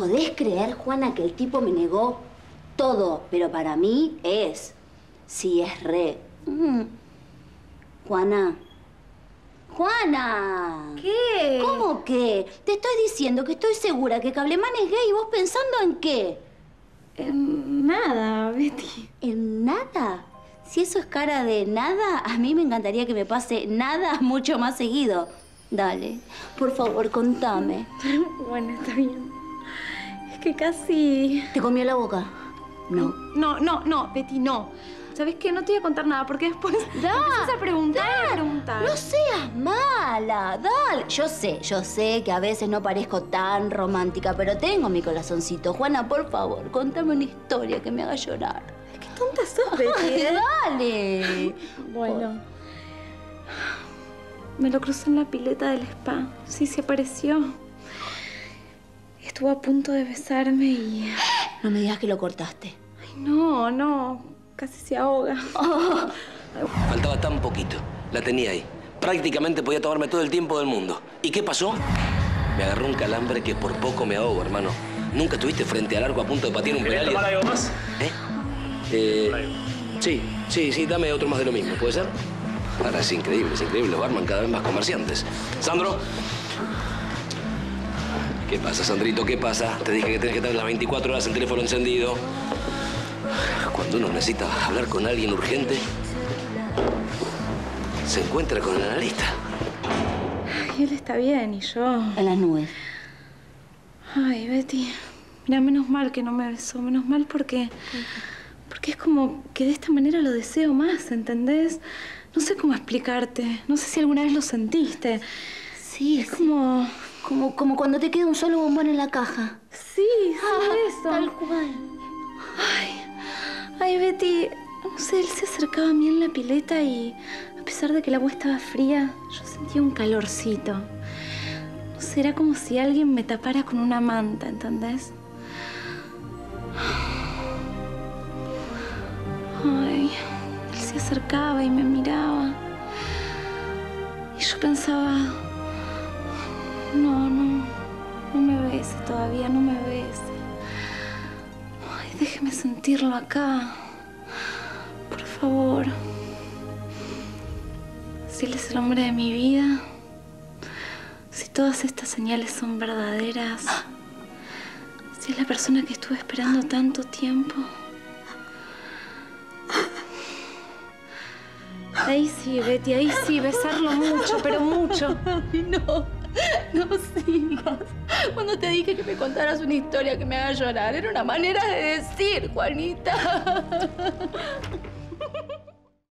¿Podés creer, Juana, que el tipo me negó todo? Pero para mí es. Sí, es re. Mm. Juana. Juana. ¿Qué? ¿Cómo qué? Te estoy diciendo que estoy segura que Cableman es gay y vos pensando en qué. En nada, Betty. ¿En nada? Si eso es cara de nada, a mí me encantaría que me pase nada mucho más seguido. Dale, por favor, contame. Bueno, está bien. Es que casi... ¿Te comió la boca? No. No, no, no, Betty, no. ¿Sabes qué? No te voy a contar nada porque después Da, empiezas a preguntar a preguntar. No seas mala, dale. Yo sé, yo sé que a veces no parezco tan romántica, pero tengo mi corazoncito. Juana, por favor, contame una historia que me haga llorar. Qué tonta sos, Betty. ¿eh? dale. Bueno. Me lo crucé en la pileta del spa. Sí, se apareció. Estuvo a punto de besarme y... No me digas que lo cortaste. Ay, no, no. Casi se ahoga. Faltaba tan poquito. La tenía ahí. Prácticamente podía tomarme todo el tiempo del mundo. ¿Y qué pasó? Me agarró un calambre que por poco me ahogo, hermano. ¿Nunca estuviste frente al arco a punto de patear un ¿Querés penal? y- tomar algo más? ¿Eh? Eh, sí, sí, sí, dame otro más de lo mismo, ¿puede ser? Ahora es increíble, es increíble, los barman cada vez más comerciantes. Sandro. ¿Qué pasa, Sandrito? ¿Qué pasa? Te dije que tenés que tener las 24 horas el teléfono encendido. Cuando uno necesita hablar con alguien urgente, se encuentra con el analista. Ay, él está bien y yo... En las nubes. Ay, Betty. Mira, menos mal que no me besó. Menos mal porque... Porque es como que de esta manera lo deseo más, ¿entendés? No sé cómo explicarte. No sé si alguna vez lo sentiste. Sí, Es como... Como, como cuando te queda un solo bombón en la caja. Sí, sí, eso. Tal cual. Ay, ay, Betty, no sé, él se acercaba a mí en la pileta y a pesar de que el agua estaba fría, yo sentía un calorcito. No sé, era como si alguien me tapara con una manta, ¿entendés? Ay, él se acercaba y me miraba. Y yo pensaba, no, no, no me bese todavía, no me bese. Ay, déjeme sentirlo acá. Por favor. Si él es el hombre de mi vida, si todas estas señales son verdaderas, si es la persona que estuve esperando tanto tiempo. Ahí sí, Betty, ahí sí, besarlo mucho, pero mucho. Ay, no, no sigas. Cuando te dije que me contaras una historia que me haga llorar, era una manera de decir, Juanita.